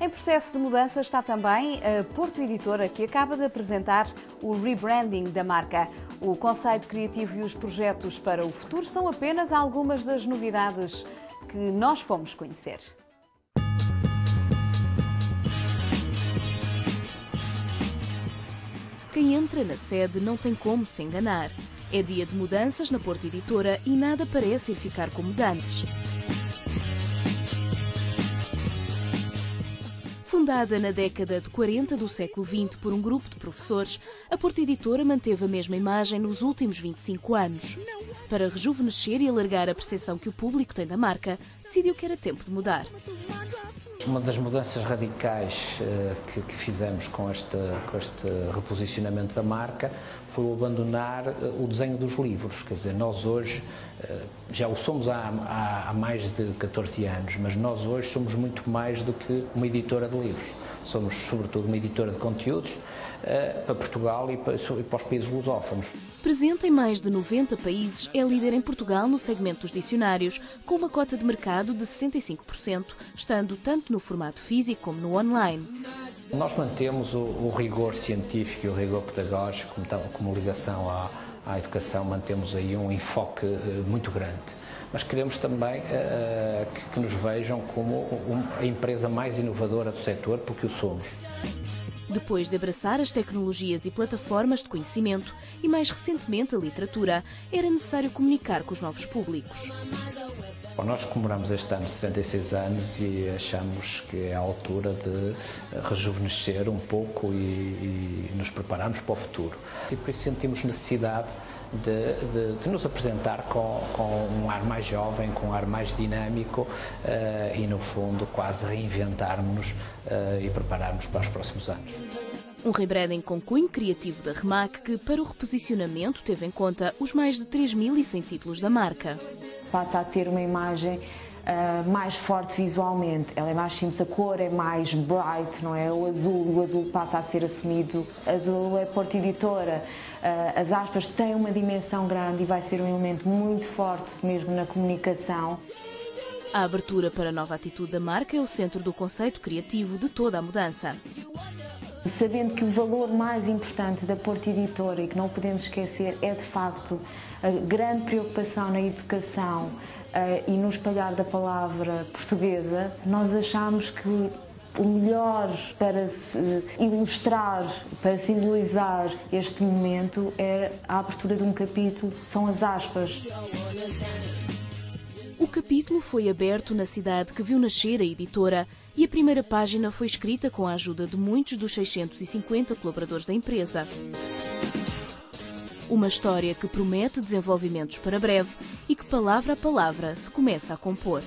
Em processo de mudança está também a Porto Editora, que acaba de apresentar o rebranding da marca. O conceito criativo e os projetos para o futuro são apenas algumas das novidades que nós fomos conhecer. Quem entra na sede não tem como se enganar. É dia de mudanças na Porto Editora e nada parece ficar como dantes. Fundada na década de 40 do século XX por um grupo de professores, a Porta Editora manteve a mesma imagem nos últimos 25 anos. Para rejuvenescer e alargar a percepção que o público tem da marca, decidiu que era tempo de mudar. Uma das mudanças radicais uh, que, que, fizemos com este, com este reposicionamento da marca foi o abandonar uh, o desenho dos livros. Quer dizer, nós hoje uh, já o somos há, há, há, mais de 14 anos, mas nós hoje somos muito mais do que uma editora de livros. Somos, sobretudo, uma editora de conteúdos para Portugal e para, e para os países lusófonos. Presente em mais de 90 países, é líder em Portugal no segmento dos dicionários, com uma cota de mercado de 65%, estando tanto no formato físico como no online. Nós mantemos o, o rigor científico e o rigor pedagógico como, como ligação à, à, educação, mantemos aí um enfoque uh, muito grande. Mas queremos também uh, que, que, nos vejam como um, a empresa mais inovadora do setor, porque o somos. Depois de abraçar as tecnologias e plataformas de conhecimento e, mais recentemente, a literatura, era necessário comunicar com os novos públicos. Bom, nós comemoramos este ano 66 anos e achamos que é a altura de rejuvenescer um pouco e, e nos prepararmos para o futuro. E por isso sentimos necessidade de, de, de, nos apresentar com, com, um ar mais jovem, com um ar mais dinâmico uh, e, no fundo, quase reinventarmos-nos uh, e prepararmos para os próximos anos. Um rebranding com cunho criativo da Remac que, para o reposicionamento, teve em conta os mais de 3.100 títulos da marca. Passa a ter uma imagem Uh, mais forte visualmente. Ela é mais simples, a cor é mais bright, não é? O azul, o azul passa a ser assumido. Azul é Porta Editora. Uh, as aspas têm uma dimensão grande e vai ser um elemento muito forte mesmo na comunicação. A abertura para a nova atitude da marca é o centro do conceito criativo de toda a mudança. Sabendo que o valor mais importante da Porta Editora e que não podemos esquecer é de facto a grande preocupação na educação, uh, e no espalhar da palavra portuguesa, nós achamos que o melhor para se ilustrar, para simbolizar este momento é a abertura de um capítulo, são as aspas. O capítulo foi aberto na cidade que viu nascer a editora e a primeira página foi escrita com a ajuda de muitos dos 650 colaboradores da empresa. Uma história que promete desenvolvimentos para breve e que, palavra a palavra, se começa a compor.